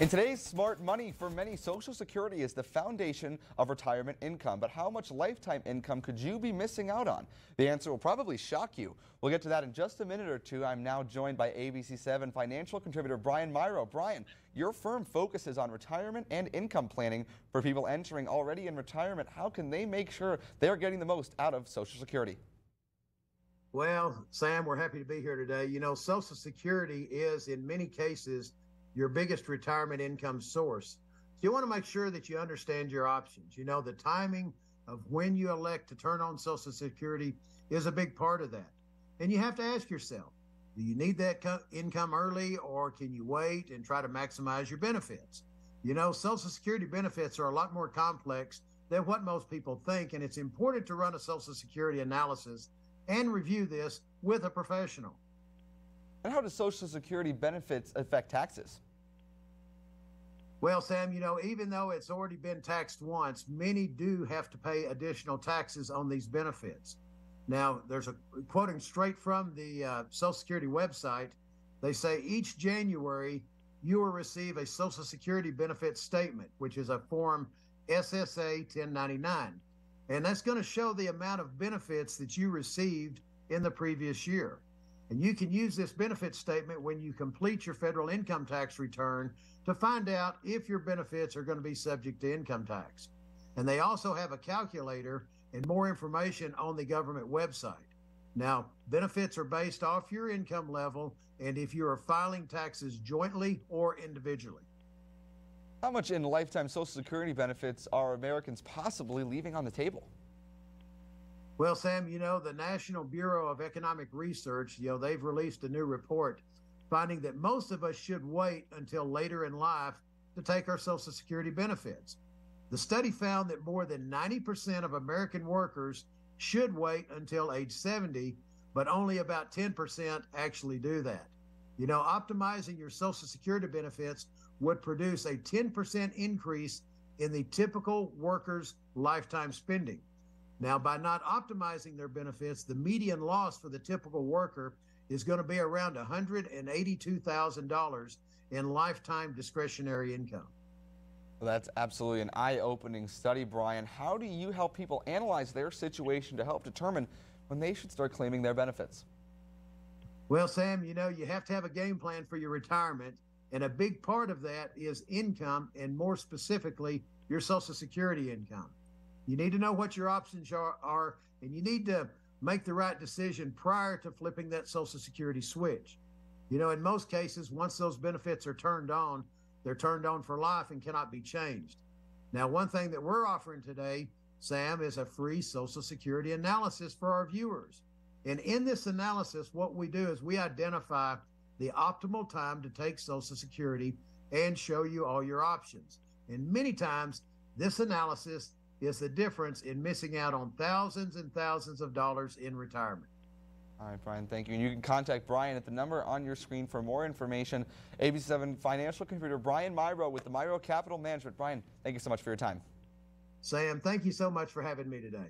In today's smart money, for many, Social Security is the foundation of retirement income. But how much lifetime income could you be missing out on? The answer will probably shock you. We'll get to that in just a minute or two. I'm now joined by ABC7 financial contributor Brian Mirau. Brian, your firm focuses on retirement and income planning for people entering already in retirement. How can they make sure they're getting the most out of Social Security? Well, Sam, we're happy to be here today. You know, Social Security is, in many cases, your biggest retirement income source. So you want to make sure that you understand your options. You know, the timing of when you elect to turn on Social Security is a big part of that. And you have to ask yourself, do you need that co- income early or can you wait and try to maximize your benefits? You know, Social Security benefits are a lot more complex than what most people think, and it's important to run a Social Security analysis and review this with a professional. And how does Social Security benefits affect taxes? Well, Sam, you know, even though it's already been taxed once, many do have to pay additional taxes on these benefits. Now, there's a quoting straight from the uh, Social Security website. They say each January you will receive a Social Security benefit statement, which is a form SSA 1099. And that's going to show the amount of benefits that you received in the previous year. And you can use this benefit statement when you complete your federal income tax return to find out if your benefits are going to be subject to income tax. And they also have a calculator and more information on the government website. Now, benefits are based off your income level and if you are filing taxes jointly or individually. How much in lifetime Social Security benefits are Americans possibly leaving on the table? Well, Sam, you know, the National Bureau of Economic Research, you know, they've released a new report finding that most of us should wait until later in life to take our Social Security benefits. The study found that more than 90% of American workers should wait until age 70, but only about 10% actually do that. You know, optimizing your Social Security benefits would produce a 10% increase in the typical worker's lifetime spending. Now, by not optimizing their benefits, the median loss for the typical worker is going to be around $182,000 in lifetime discretionary income. Well, that's absolutely an eye opening study, Brian. How do you help people analyze their situation to help determine when they should start claiming their benefits? Well, Sam, you know, you have to have a game plan for your retirement. And a big part of that is income, and more specifically, your Social Security income. You need to know what your options are, are, and you need to make the right decision prior to flipping that Social Security switch. You know, in most cases, once those benefits are turned on, they're turned on for life and cannot be changed. Now, one thing that we're offering today, Sam, is a free Social Security analysis for our viewers. And in this analysis, what we do is we identify the optimal time to take Social Security and show you all your options. And many times, this analysis is the difference in missing out on thousands and thousands of dollars in retirement. All right, Brian, thank you. And you can contact Brian at the number on your screen for more information. ABC7 financial contributor Brian Mirau with the Mirau Capital Management. Brian, thank you so much for your time. Sam, thank you so much for having me today.